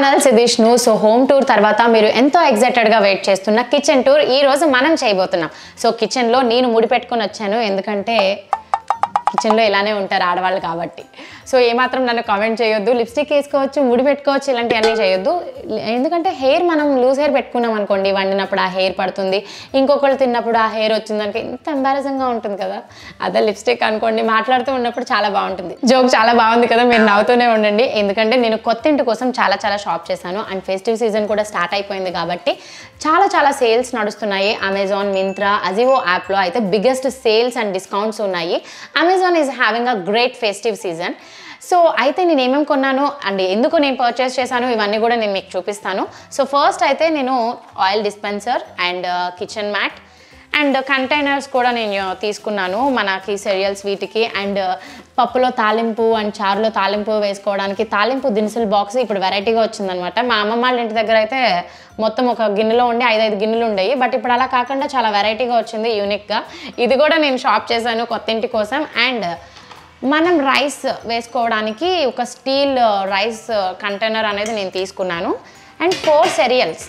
ఛానల్ను so home tour తర్వాత మీరు ఎంతో ఎగ్జైటెడ్గా వెయిట్ చేస్తున్న కిచెన్ టూర్ ఈ రోజు మనం చేయబోతున్నాం. సో కిచెన్లో నేను ముడిపెట్టుకుని వచ్చాను. ఎందుకంటే కిచెన్లో ఇలానే ఉంటారు ఆడవాళ్ళు కాబట్టి. సో ఏమాత్రం నన్ను కామెంట్ చేయొద్దు. లిప్స్టిక్ వేసుకోవచ్చు ముడి పెట్టుకోవచ్చు ఇలాంటివన్నీ చేయొద్దు. ఎందుకంటే హెయిర్ మనం లూజ్ హెయిర్ పెట్టుకున్నాం అనుకోండి వండినప్పుడు ఆ హెయిర్ పడుతుంది. ఇంకొకళ్ళు తిన్నప్పుడు ఆ హెయిర్ వచ్చిందనుకో ఇంత ఎంబారసింగ్గా ఉంటుంది కదా. అదే లిప్స్టిక్ అనుకోండి మాట్లాడుతూ ఉన్నప్పుడు చాలా బాగుంటుంది. జోక్ చాలా బాగుంది కదా మీరు నవ్వుతూనే ఉండండి. ఎందుకంటే నేను కొత్త ఇంటి కోసం చాలా చాలా షాప్ చేశాను. అండ్ ఫెస్టివ్ సీజన్ కూడా స్టార్ట్ అయిపోయింది కాబట్టి చాలా చాలా సేల్స్ నడుస్తున్నాయి. అమెజాన్ మింత్రా అజివో యాప్లో అయితే బిగ్గెస్ట్ సేల్స్ అండ్ డిస్కౌంట్స్ ఉన్నాయి. Amazon is having a great festive season so అయితే నేను ఏమేమి కొన్నాను? అండ్ ఎందుకు నేను పర్చేస్ చేశాను? ఇవన్నీ కూడా నేను మీకు చూపిస్తాను. సో ఫస్ట్ అయితే నేను oil dispenser and kitchen mat and containers కూడా నేను తీసుకున్నాను. మనకి సెరియల్స్ వీటికి. అండ్ పప్పులో తాలింపు అండ్ చారులో తాలింపు వేసుకోవడానికి తాలింపు దినుసుల బాక్స్ ఇప్పుడు వెరైటీగా వచ్చిందనమాట. మా అమ్మమ్మ వాళ్ళ ఇంటి దగ్గర అయితే మొత్తం ఒక గిన్నెలో ఉండి ఐదైదు గిన్నెలు ఉండేవి. బట్ ఇప్పుడు అలా కాకుండా చాలా వెరైటీగా వచ్చింది యూనిక్గా ఇది కూడా నేను షాప్ చేశాను కొత్త ఇంటి కోసం. అండ్ మనం రైస్ వేసుకోవడానికి ఒక స్టీల్ రైస్ కంటైనర్ అనేది నేను తీసుకున్నాను. అండ్ ఫోర్ సెరియల్స్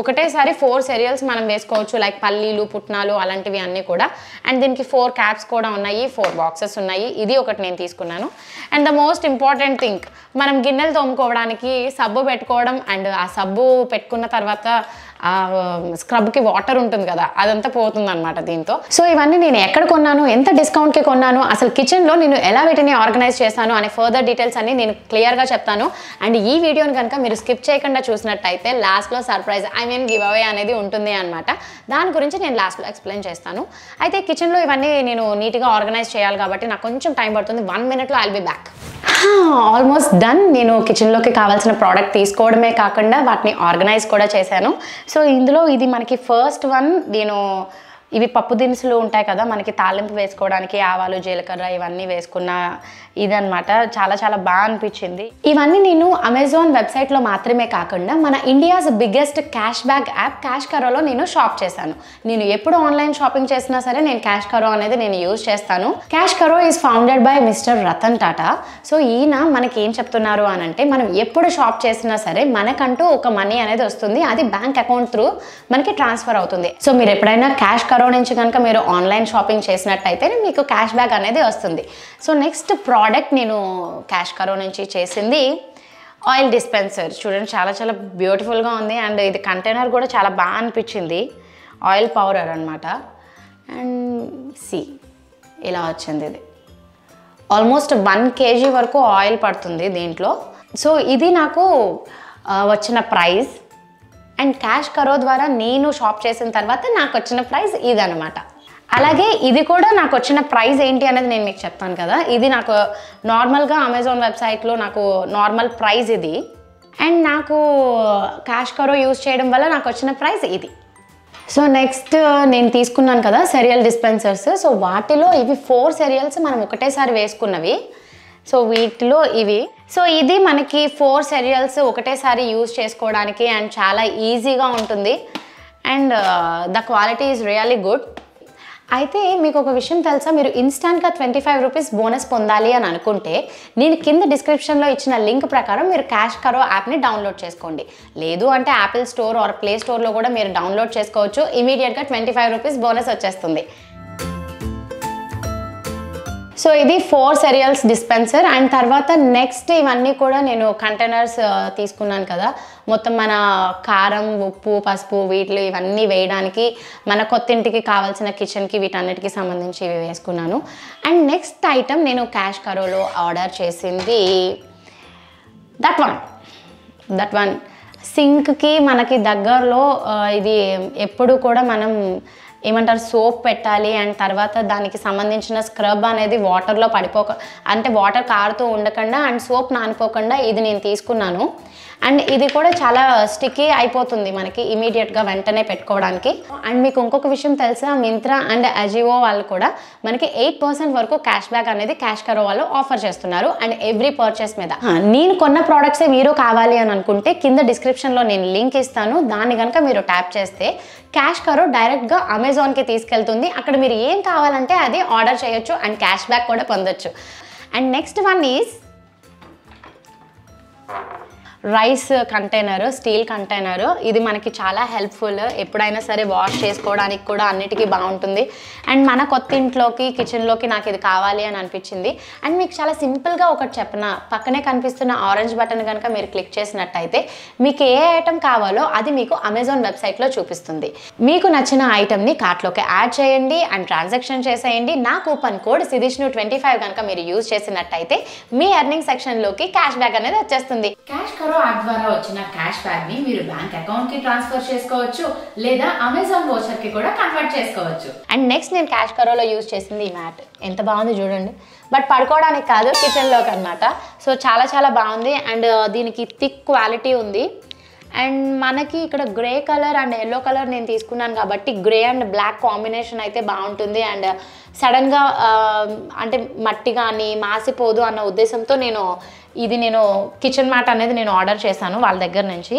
ఒకటేసారి ఫోర్ సెరియల్స్ మనం వేసుకోవచ్చు లైక్ పల్లీలు పుట్నాలు అలాంటివి అన్నీ కూడా. అండ్ దీనికి ఫోర్ క్యాప్స్ కూడా ఉన్నాయి ఫోర్ బాక్సెస్ ఉన్నాయి. ఇది ఒకటి నేను తీసుకున్నాను. And the most important thing మనం గిన్నెలు తోముకోవడానికి సబ్బు పెట్టుకోవడం అండ్ ఆ సబ్బు పెట్టుకున్న తర్వాత ఆ స్క్రబ్కి వాటర్ ఉంటుంది కదా అదంతా పోతుంది అనమాట దీంతో. సో ఇవన్నీ నేను ఎక్కడ కొన్నాను ఎంత డిస్కౌంట్కి కొన్నాను అసలు కిచెన్లో నేను ఎలా వీటిని ఆర్గనైజ్ చేశాను అనే ఫర్దర్ డీటెయిల్స్ అన్ని నేను క్లియర్గా చెప్తాను. అండ్ ఈ వీడియోని కనుక మీరు స్కిప్ చేయకుండా చూసినట్టయితే లాస్ట్లో surprise I mean give away అనేది ఉంటుంది అనమాట దాని గురించి నేను లాస్ట్లో ఎక్స్ప్లెయిన్ చేస్తాను. అయితే కిచెన్లో ఇవన్నీ నేను నీట్గా ఆర్గనైజ్ చేయాలి కాబట్టి నాకు కొంచెం టైం పడుతుంది. వన్ మినిట్లో I'll be back almost done నేను కిచెన్లోకి కావాల్సిన ప్రోడక్ట్ తీసుకోవడమే కాకుండా వాటిని ఆర్గనైజ్ కూడా చేశాను. సో ఇందులో ఇది మనకి ఫస్ట్ వన్ నేను ఇవి పప్పు దినుసులు ఉంటాయి కదా మనకి తాలింపు వేసుకోవడానికి ఆవాలు జీలకర్ర ఇవన్నీ వేసుకున్న ఇదనమాట చాలా చాలా బాగా అనిపించింది. ఇవన్నీ నేను అమెజాన్ వెబ్సైట్లో మాత్రమే కాకుండా మన India's biggest cash back app cash కరోలో నేను షాప్ చేశాను. నేను ఎప్పుడు ఆన్లైన్ షాపింగ్ చేసినా సరే నేను క్యాష్ కరో అనేది నేను యూజ్ చేస్తాను. CashKaro is founded by mister Ratan Tata. So ఈయన మనకి ఏం చెప్తున్నారు అని అంటే మనం ఎప్పుడు షాప్ చేసినా సరే మనకంటూ ఒక మనీ అనేది వస్తుంది. అది బ్యాంక్ అకౌంట్ త్రూ మనకి ట్రాన్స్ఫర్ అవుతుంది. సో మీరు ఎప్పుడైనా క్యాష్ కరో నుంచి కనుక మీరు ఆన్లైన్ షాపింగ్ చేసినట్టయితే మీకు క్యాష్ బ్యాక్ అనేది వస్తుంది. సో నెక్స్ట్ ప్రోడక్ట్ నేను క్యాష్ కరో నుంచి చేసింది ఆయిల్ డిస్పెన్సర్. చూడండి చాలా చాలా బ్యూటిఫుల్గా ఉంది. అండ్ ఇది కంటైనర్ కూడా చాలా బాగా అనిపించింది. ఆయిల్ పౌడర్ అనమాట అండ్ సి ఇలా వచ్చింది ఇది. ఆల్మోస్ట్ వన్ కేజీ వరకు ఆయిల్ పడుతుంది దీంట్లో. సో ఇది నాకు వచ్చిన ప్రైస్. అండ్ క్యాష్ కరో ద్వారా నేను షాప్ చేసిన తర్వాత నాకు వచ్చిన ప్రైస్ ఇదనమాట అలాగే ఇది కూడా నాకు వచ్చిన ప్రైస్ ఏంటి అనేది నేను మీకు చెప్తాను కదా. ఇది నాకు నార్మల్గా అమెజాన్ వెబ్సైట్లో నాకు నార్మల్ ప్రైస్ ఇది. అండ్ నాకు క్యాష్ కరో యూస్ చేయడం వల్ల నాకు వచ్చిన ప్రైస్ ఇది. సో నెక్స్ట్ uh, నేను తీసుకున్నాను కదా సెరియల్ డిస్పెన్సర్స్ సో వాటిలో ఇవి ఫోర్ సెరియల్స్ మనం ఒకటేసారి వేసుకున్నవి. సో వీటిలో ఇవి. సో ఇది మనకి ఫోర్ సెరియల్స్ ఒకటేసారి యూజ్ చేసుకోవడానికి అండ్ చాలా ఈజీగా ఉంటుంది. And the quality is really good అయితే మీకు ఒక విషయం తెలుసా? మీరు ఇన్స్టాంట్గా ట్వంటీ ఫైవ్ రూపీస్ బోనస్ పొందాలి అని అనుకుంటే నేను కింద డిస్క్రిప్షన్లో ఇచ్చిన లింక్ ప్రకారం మీరు క్యాష్ కరో యాప్ని డౌన్లోడ్ చేసుకోండి. లేదు అంటే యాపిల్ స్టోర్ ఆర్ ప్లే స్టోర్లో కూడా మీరు డౌన్లోడ్ చేసుకోవచ్చు. ఇమీడియట్గా ట్వంటీ ఫైవ్ రూపీస్ బోనస్ వచ్చేస్తుంది. సో ఇది ఫోర్ సెరియల్స్ డిస్పెన్సర్ అండ్ తర్వాత నెక్స్ట్ ఇవన్నీ కూడా నేను కంటైనర్స్ తీసుకున్నాను కదా. మొత్తం మన కారం ఉప్పు పసుపు వీటిలో ఇవన్నీ వేయడానికి మన కొత్త ఇంటికి కావాల్సిన కిచెన్కి వీటన్నిటికి సంబంధించి ఇవి వేసుకున్నాను. అండ్ నెక్స్ట్ ఐటమ్ నేను క్యాష్ కరోలో ఆర్డర్ చేసింది దట్ వన్ దట్ వన్ సింక్కి మనకి దగ్గరలో ఇది ఎప్పుడు కూడా మనం ఏమంటారు సోప్ పెట్టాలి అండ్ తర్వాత దానికి సంబంధించిన స్క్రబ్ అనేది వాటర్లో పడిపోక అంటే వాటర్ కారుతూ ఉండకుండా అండ్ సోప్ నానిపోకుండా ఇది నేను తీసుకున్నాను. అండ్ ఇది కూడా చాలా స్టిక్కీ అయిపోతుంది మనకి ఇమీడియట్గా వెంటనే పెట్టుకోవడానికి. అండ్ మీకు ఇంకొక విషయం తెలుసా మింత్రా అండ్ అజివో వాళ్ళు కూడా మనకి ఎయిట్ పర్సెంట్ వరకు క్యాష్ బ్యాక్ అనేది క్యాష్ కరో వాళ్ళు ఆఫర్ చేస్తున్నారు. అండ్ ఎవ్రీ పర్చేస్ మీద. నేను కొన్న ప్రోడక్ట్సే మీరు కావాలి అని అనుకుంటే కింద డిస్క్రిప్షన్లో నేను లింక్ ఇస్తాను. దాన్ని కనుక మీరు ట్యాప్ చేస్తే క్యాష్ కరో డైరెక్ట్గా అమెజాన్కి తీసుకెళ్తుంది. అక్కడ మీరు ఏం కావాలంటే అది ఆర్డర్ చేయొచ్చు అండ్ క్యాష్ బ్యాక్ కూడా పొందొచ్చు. And next one is rice container steel container ఇది మనకి చాలా హెల్ప్ఫుల్ ఎప్పుడైనా సరే వాష్ చేసుకోవడానికి కూడా అన్నిటికీ బాగుంటుంది. అండ్ మన కొత్త ఇంట్లోకి కిచెన్లోకి నాకు ఇది కావాలి అని అనిపించింది. అండ్ మీకు చాలా సింపుల్గా ఒకటి చెప్పిన? పక్కనే కనిపిస్తున్న ఆరెంజ్ బటన్ కనుక మీరు క్లిక్ చేసినట్టయితే మీకు ఏ ఐటెం కావాలో అది మీకు అమెజాన్ వెబ్సైట్లో చూపిస్తుంది. మీకు నచ్చిన ఐటెంని కార్ట్లోకి యాడ్ చేయండి అండ్ ట్రాన్సాక్షన్ చేసేయండి. నా కూపన్ కోడ్ సిదిష్ను ట్వంటీ ఫైవ్ కనుక మీరు యూజ్ చేసినట్టయితే మీ ఎర్నింగ్ సెక్షన్లోకి క్యాష్ బ్యాక్ అనేది వచ్చేస్తుంది. క్యాష్ కరో యాప్ ద్వారా వచ్చిన క్యాష్ బ్యాక్ని మీరు బ్యాంక్ అకౌంట్కి ట్రాన్స్ఫర్ చేసుకోవచ్చు లేదా అమెజాన్ వోచర్కి కూడా కన్వర్ట్ చేసుకోవచ్చు. అండ్ నెక్స్ట్ నేను క్యాష్ కరోలో యూజ్ చేసింది ఈ మ్యాట్. ఎంత బాగుంది చూడండి. బట్ పడుకోవడానికి కాదు కిచెన్లోకి అనమాట సో చాలా చాలా బాగుంది. అండ్ దీనికి థిక్ క్వాలిటీ ఉంది. అండ్ మనకి ఇక్కడ grey colour and yellow colour నేను తీసుకున్నాను కాబట్టి గ్రే అండ్ బ్లాక్ కాంబినేషన్ అయితే బాగుంటుంది. అండ్ సడన్గా అంటే మట్టి కానీ మాసిపోదు అన్న ఉద్దేశంతో నేను ఇది నేను కిచెన్ మ్యాట్ అనేది నేను ఆర్డర్ చేశాను వాళ్ళ దగ్గర నుంచి.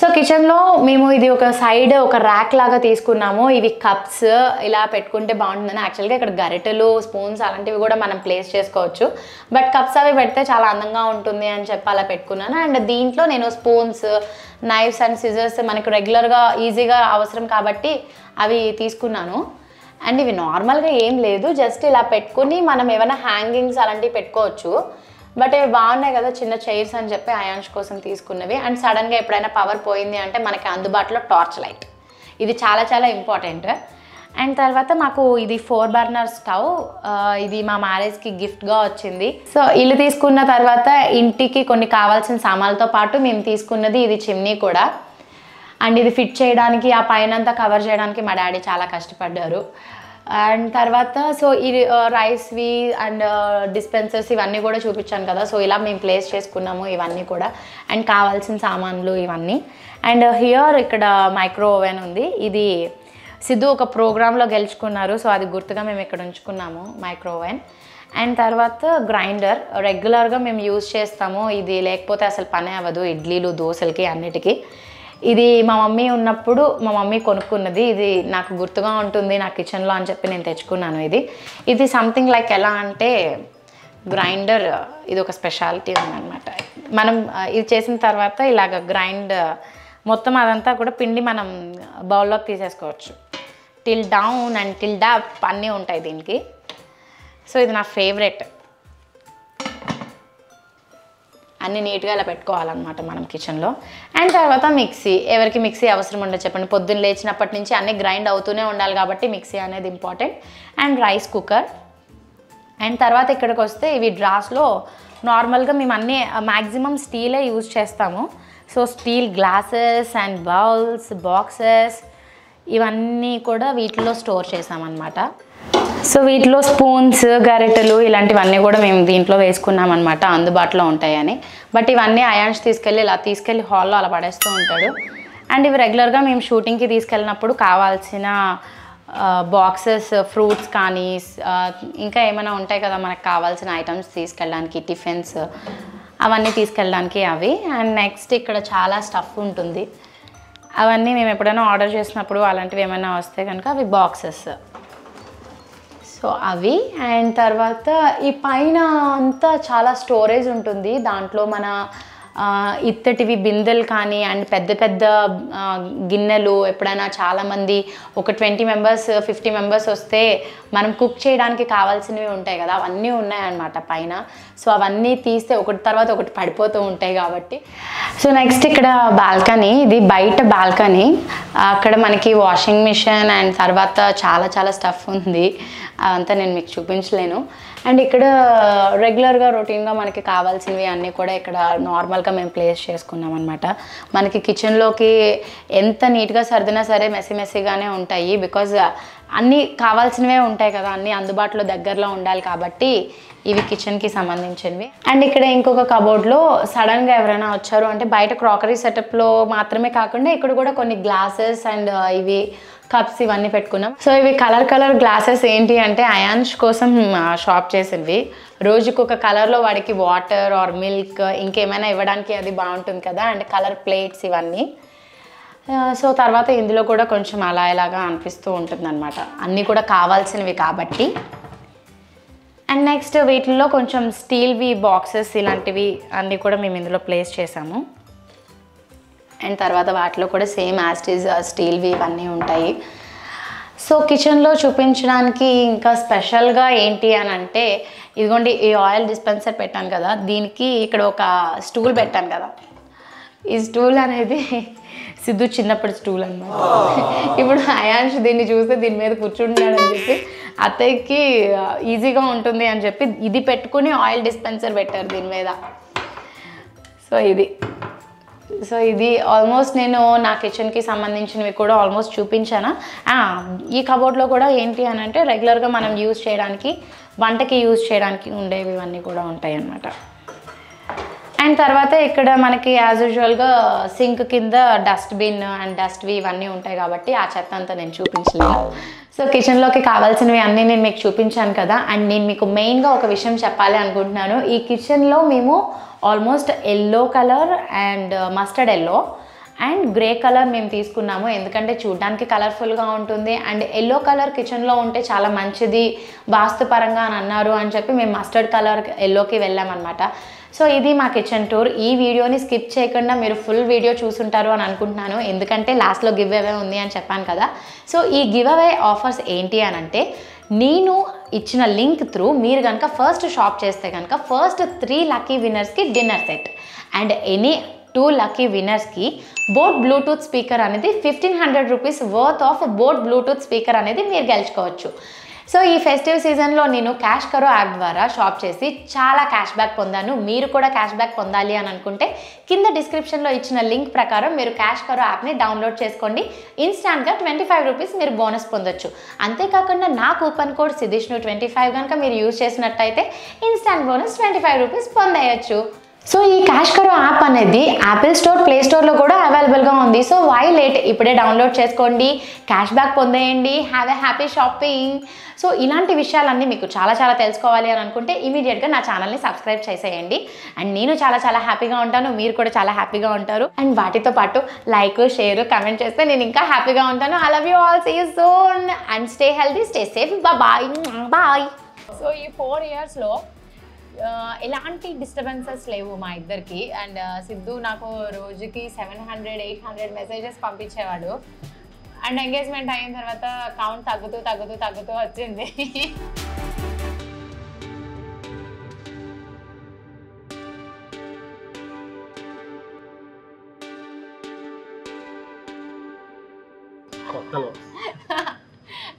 సో కిచెన్లో మేము ఇది ఒక సైడ్ ఒక ర్యాక్ లాగా తీసుకున్నాము. ఇవి కప్స్ ఇలా పెట్టుకుంటే బాగుంటుందని. యాక్చువల్గా ఇక్కడ గరిటెలు స్పూన్స్ అలాంటివి కూడా మనం ప్లేస్ చేసుకోవచ్చు. బట్ కప్స్ అవి పెడితే చాలా అందంగా ఉంటుంది అని చెప్పి అలా పెట్టుకున్నాను. అండ్ దీంట్లో నేను స్పూన్స్ నైఫ్స్ అండ్ సిజర్స్ మనకు రెగ్యులర్గా ఈజీగా అవసరం కాబట్టి అవి తీసుకున్నాను. అండ్ ఇవి నార్మల్గా ఏం లేదు జస్ట్ ఇలా పెట్టుకుని మనం ఏమైనా హ్యాంగింగ్స్ అలాంటివి పెట్టుకోవచ్చు. బట్ ఇవి బాగున్నాయి కదా చిన్న చైర్స్ అని చెప్పి అయాన్స్ కోసం తీసుకున్నవి. అండ్ సడన్గా ఎప్పుడైనా పవర్ పోయింది అంటే మనకి అందుబాటులో టార్చ్ లైట్ ఇది చాలా చాలా ఇంపార్టెంట్ అండ్ తర్వాత మాకు ఇది ఫోర్ బర్నర్ స్టవ్ ఇది మా మ్యారేజ్కి గిఫ్ట్గా వచ్చింది. సో ఇల్లు తీసుకున్న తర్వాత ఇంటికి కొన్ని కావాల్సిన సామాన్లతో పాటు మేము తీసుకున్నది ఇది చిమ్నీ కూడా. అండ్ ఇది ఫిట్ చేయడానికి ఆ పైన అంతా కవర్ చేయడానికి మా డాడీ చాలా కష్టపడ్డారు. అండ్ తర్వాత సో ఇది రైస్వి అండ్ డిస్పెన్సర్స్ ఇవన్నీ కూడా చూపించాను కదా. సో ఇలా మేము ప్లేస్ చేసుకున్నాము ఇవన్నీ కూడా. అండ్ కావాల్సిన సామాన్లు ఇవన్నీ. అండ్ హియర్ ఇక్కడ మైక్రో ఓవెన్ ఉంది. ఇది సిద్ధు ఒక ప్రోగ్రాంలో గెలుచుకున్నారు. సో అది గుర్తుగా మేము ఇక్కడ ఉంచుకున్నాము మైక్రోవెన్ అండ్ తర్వాత గ్రైండర్ రెగ్యులర్గా మేము యూజ్ చేస్తాము. ఇది లేకపోతే అసలు పనే అవ్వదు ఇడ్లీలు దోశలకి అన్నిటికీ. ఇది మా మమ్మీ ఉన్నప్పుడు మా మమ్మీ కొనుక్కున్నది. ఇది నాకు గుర్తుగా ఉంటుంది నా కిచెన్లో అని చెప్పి నేను తెచ్చుకున్నాను ఇది. ఇది సంథింగ్ లైక్ ఎలా అంటే గ్రైండర్ ఇది ఒక స్పెషాలిటీ ఉందన్నమాట. మనం ఇది చేసిన తర్వాత ఇలాగ గ్రైండ్ మొత్తం అదంతా కూడా పిండి మనం బౌల్లోకి తీసేసుకోవచ్చు. Tilt down and tilt up అన్నీ ఉంటాయి దీనికి. సో ఇది నా ఫేవరెట్. అన్ని నీట్గా ఇలా పెట్టుకోవాలన్నమాట మనం కిచెన్లో. అండ్ తర్వాత మిక్సీ. ఎవరికి మిక్సీ అవసరం ఉండదు చెప్పండి. పొద్దున్న లేచినప్పటి నుంచి అన్నీ గ్రైండ్ అవుతూనే ఉండాలి కాబట్టి మిక్సీ అనేది important. And rice cooker. And తర్వాత ఇక్కడికి వస్తే ఇవి డ్రాస్లో నార్మల్గా మేము అన్నీ మ్యాక్సిమం స్టీలే యూజ్ చేస్తాము. So steel glasses and bowls boxes. ఇవన్నీ కూడా వీటిలో స్టోర్ చేసామన్నమాట. సో వీటిలో స్పూన్స్ గరిటెలు ఇలాంటివన్నీ కూడా మేము దీంట్లో వేసుకున్నాం అనమాట అందుబాటులో ఉంటాయని. బట్ ఇవన్నీ అయాన్స్ తీసుకెళ్ళి ఇలా తీసుకెళ్ళి హాల్లో అలా పడేస్తూ ఉంటాడు. అండ్ ఇవి రెగ్యులర్గా మేము షూటింగ్కి తీసుకెళ్ళినప్పుడు కావాల్సిన బాక్సెస్ ఫ్రూట్స్ కానీ ఇంకా ఏమైనా ఉంటాయి కదా మనకు కావాల్సిన ఐటమ్స్ తీసుకెళ్ళడానికి టిఫిన్స్ అవన్నీ తీసుకెళ్ళడానికి అవి. అండ్ నెక్స్ట్ ఇక్కడ చాలా స్టఫ్ ఉంటుంది. అవన్నీ మేము ఎప్పుడైనా ఆర్డర్ చేసినప్పుడు అలాంటివి ఏమైనా వస్తే కనుక అవి బాక్సెస్ సో అవి అండ్ తర్వాత ఈ పైన అంతా చాలా స్టోరేజ్ ఉంటుంది. దాంట్లో మన ఇత్తటివి బిందెలు కానీ అండ్ పెద్ద పెద్ద గిన్నెలు ఎప్పుడైనా చాలామంది ఒక ట్వంటీ మెంబర్స్ ఫిఫ్టీ మెంబర్స్ వస్తే మనం కుక్ చేయడానికి కావాల్సినవి ఉంటాయి కదా అవన్నీ ఉన్నాయన్నమాట పైన. సో అవన్నీ తీస్తే ఒకటి తర్వాత ఒకటి పడిపోతూ ఉంటాయి కాబట్టి. సో నెక్స్ట్ ఇక్కడ బాల్కనీ ఇది బయట బాల్కనీ. అక్కడ మనకి వాషింగ్ మిషన్ అండ్ తర్వాత చాలా చాలా స్టఫ్ ఉంది. అదంతా నేను మీకు చూపించలేను. అండ్ ఇక్కడ రెగ్యులర్గా రొటీన్గా మనకి కావాల్సినవి అన్నీ కూడా ఇక్కడ నార్మల్గా మేము ప్లేస్ చేసుకున్నాం అనమాట మనకి కిచెన్లోకి ఎంత నీట్గా సర్దినా సరే మెస్సీ మెస్సీగానే ఉంటాయి బికాజ్ అన్నీ కావాల్సినవే ఉంటాయి కదా అన్నీ అందుబాటులో దగ్గరలో ఉండాలి కాబట్టి ఇవి కిచెన్కి సంబంధించినవి. అండ్ ఇక్కడ ఇంకొక కబోర్డ్లో సడన్గా ఎవరైనా వచ్చారు అంటే బయట క్రాకరీ సెటప్లో మాత్రమే కాకుండా ఇక్కడ కూడా కొన్ని గ్లాసెస్ అండ్ ఇవి కప్స్ ఇవన్నీ పెట్టుకున్నాం. సో ఇవి కలర్ కలర్ గ్లాసెస్ ఏంటి అంటే అయాన్ష్ కోసం షాప్ చేసినవి. రోజుకు ఒక కలర్లో వాడికి వాటర్ ఆర్ మిల్క్ ఇంకేమైనా ఇవ్వడానికి అది బాగుంటుంది కదా అండ్ కలర్ ప్లేట్స్ ఇవన్నీ. సో తర్వాత ఇందులో కూడా కొంచెం అలా ఇలాగా అనిపిస్తూ ఉంటుంది అనమాట అన్నీ కూడా కావాల్సినవి కాబట్టి. అండ్ నెక్స్ట్ వీటిల్లో కొంచెం స్టీల్వి బాక్సెస్ ఇలాంటివి అన్నీ కూడా మేము ఇందులో ప్లేస్ చేసాము. అండ్ తర్వాత వాటిలో కూడా సేమ్ యాస్టీస్ స్టీల్వి ఇవన్నీ ఉంటాయి. సో కిచెన్లో చూపించడానికి ఇంకా స్పెషల్గా ఏంటి అని అంటే ఇదిగోండి ఈ ఆయిల్ డిస్పెన్సర్ పెట్టాను కదా దీనికి ఇక్కడ ఒక స్టూల్ పెట్టాను కదా. ఈ స్టూల్ అనేది సిద్ధు చిన్నప్పటి స్టూల్ అనమాట ఇప్పుడు అయాన్ష్ దీన్ని చూస్తే దీని మీద కూర్చుంటున్నాడు అని చెప్పి అత్తయ్యకి ఈజీగా ఉంటుంది అని చెప్పి ఇది పెట్టుకుని ఆయిల్ డిస్పెన్సర్ పెట్టారు దీని మీద. సో ఇది. సో ఇది ఆల్మోస్ట్ నేను నా కిచెన్కి సంబంధించినవి కూడా ఆల్మోస్ట్ చూపించాను. ఈ కబోర్డ్లో కూడా ఏంటి అని అంటే రెగ్యులర్గా మనం యూజ్ చేయడానికి వంటకి యూజ్ చేయడానికి ఉండేవి ఇవన్నీ కూడా ఉంటాయి అన్నమాట అండ్ తర్వాత ఇక్కడ మనకి యాజ్ యూజువల్గా సింక్ కింద డస్ట్బిన్ అండ్ డస్ట్వి ఇవన్నీ ఉంటాయి కాబట్టి ఆ చెత్త అంతా నేను చూపించలేను సో కిచెన్లోకి కావాల్సినవి అన్నీ నేను మీకు చూపించాను కదా అండ్ నేను మీకు మెయిన్గా ఒక విషయం చెప్పాలి అనుకుంటున్నాను. ఈ కిచెన్లో మేము almost yellow colour and uh, mustard yellow and grey colour మేము తీసుకున్నాము. ఎందుకంటే చూడడానికి కలర్ఫుల్గా ఉంటుంది అండ్ ఎల్లో కలర్ కిచెన్లో ఉంటే చాలా మంచిది వాస్తుపరంగా అని అన్నారు అని చెప్పి మేము మస్టర్డ్ కలర్ ఎల్లోకి వెళ్ళామన్నమాట. సో ఇది మా కిచెన్ టూర్ ఈ వీడియోని స్కిప్ చేయకుండా మీరు ఫుల్ వీడియో చూసుంటారు అని అనుకుంటున్నాను. ఎందుకంటే లాస్ట్లో గివ్ అవే ఉంది అని చెప్పాను కదా. సో ఈ గివ్ అవే ఆఫర్స్ ఏంటి అని అంటే నేను ఇచ్చిన లింక్ త్రూ మీరు కనుక ఫస్ట్ షాప్ చేస్తే కనుక first three lucky విన్నర్స్కి dinner set and any two lucky విన్నర్స్కి boat Bluetooth speaker అనేది fifteen hundred rupees worth of boAt Bluetooth speaker అనేది మీరు గెలుచుకోవచ్చు. సో ఈ ఫెస్టివ్ సీజన్లో నేను క్యాష్ కరో యాప్ ద్వారా షాప్ చేసి చాలా క్యాష్ బ్యాక్ పొందాను. మీరు కూడా క్యాష్ బ్యాక్ పొందాలి అని అనుకుంటే కింద డిస్క్రిప్షన్లో ఇచ్చిన లింక్ ప్రకారం మీరు క్యాష్ కరో యాప్ని డౌన్లోడ్ చేసుకోండి. ఇన్స్టాంట్గా ట్వంటీ ఫైవ్ రూపీస్ మీరు బోనస్ పొందొచ్చు. అంతేకాకుండా నా కూపన్ కోడ్ సిదిష్ను ట్వంటీ ఫైవ్ కనుక మీరు యూజ్ చేసినట్టయితే instant bonus twenty five rupees పొందేయచ్చు. So ఈ క్యాష్ కరో యాప్ అనేది యాపిల్ స్టోర్ ప్లే స్టోర్లో కూడా అవైలబుల్గా ఉంది. సో వై లేట్ ఇప్పుడే డౌన్లోడ్ చేసుకోండి cash back పొందేయండి have a happy shopping so ఇలాంటి విషయాలన్నీ మీకు చాలా చాలా తెలుసుకోవాలి అని అనుకుంటే ఇమీడియట్గా నా ఛానల్ని సబ్స్క్రైబ్ చేసేయండి. అండ్ నేను చాలా చాలా హ్యాపీగా ఉంటాను మీరు కూడా చాలా హ్యాపీగా ఉంటారు. అండ్ వాటితో పాటు లైక్ షేర్ కమెంట్ చేస్తే నేను ఇంకా హ్యాపీగా ఉంటాను. I love you all see soon and stay healthy stay safe bye bye so ఈ ఫోర్ ఇయర్స్లో ఎలాంటి డిస్టర్బెన్సెస్ లేవు మా ఇద్దరికి. అండ్ సిద్ధు నాకు రోజుకి seven hundred eight hundred messages పంపించేవాడు. And engagement అయిన తర్వాత కౌంట్ తగ్గుతూ తగ్గుతూ తగ్గుతూ వచ్చింది.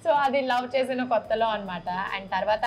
సో అది లవ్ చేసిన కొత్తలో అన్నమాట. అండ్ తర్వాత